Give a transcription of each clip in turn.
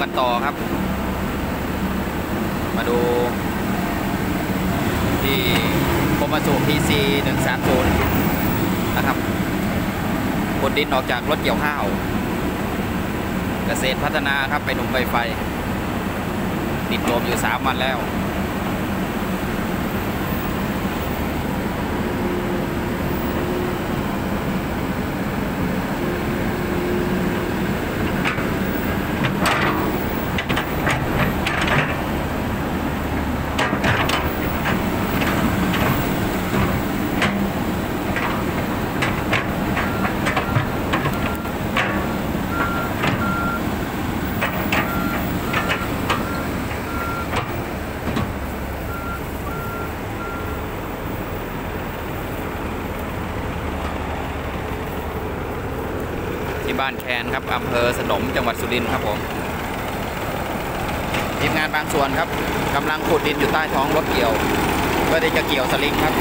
กันต่อครับ มาดู ที่กรมสูบ PC 130นะครับบนดินออกจากรถเกี่ยวข้าว เกษตรพัฒนาครับไปหนุ่มไฟไฟ ติดลมอยู่สามวันแล้ว ที่บ้านแคนครับอำเภอสนมจังหวัดสุรินทร์ครับผมทีมงานบางส่วนครับกำลังขุดดินอยู่ใต้ท้องรถเกี่ยวเพื่อที่จะเกี่ยวสลิงครับ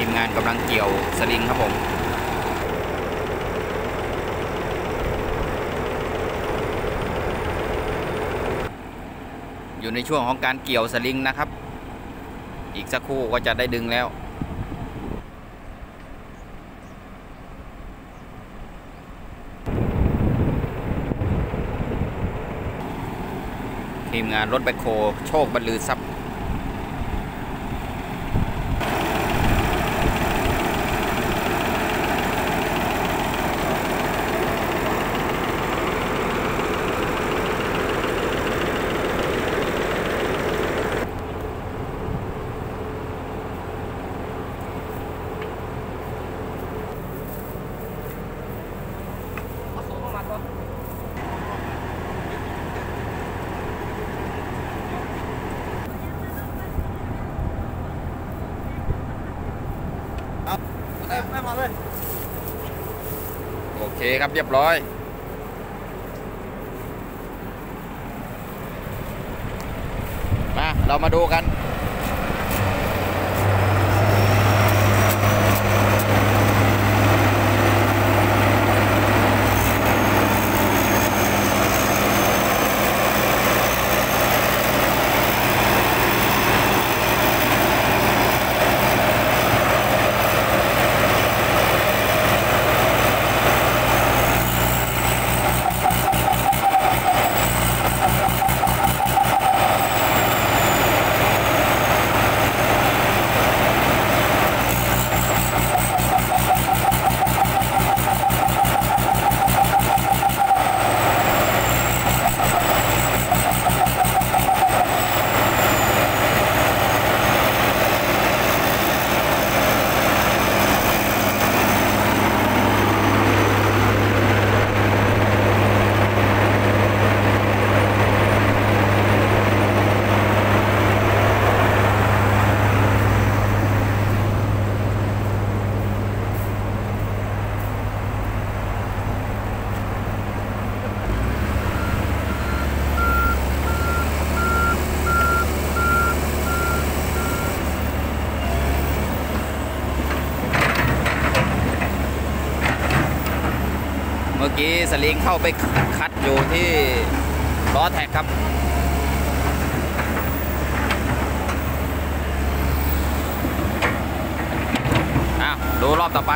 ทีมงานกำลังเกี่ยวสลิงครับผมอยู่ในช่วงของการเกี่ยวสลิงนะครับ อีกสักครู่ก็จะได้ดึงแล้ว ทีมงานรถแบคโคโชคบรรลือทรัพย์ เอ้ยไม่มาเลย โอเคครับเรียบร้อย มา เรามาดูกัน กี้สลิงเข้าไปคัดอยู่ที่ล้อแท็กครับอ้าวดูรอบต่อไป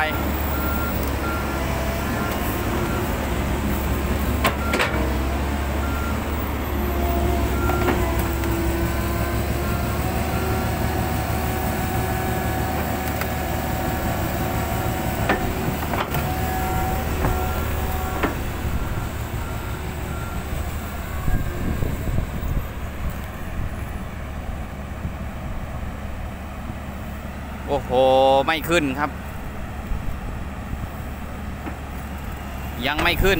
โอ้โห ไม่ขึ้นครับ ยังไม่ขึ้น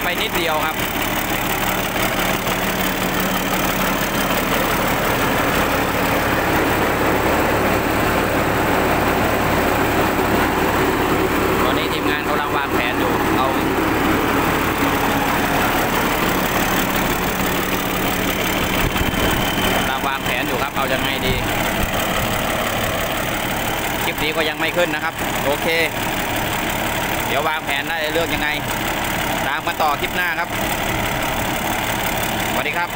ผนอยู่ครับเอายังไงดีคลิปนี้ก็ยังไม่ขึ้นนะครับ โอเค เดี๋ยววางแผนได้เลือกยังไง ตามกันต่อคลิปหน้าครับ สวัสดีครับ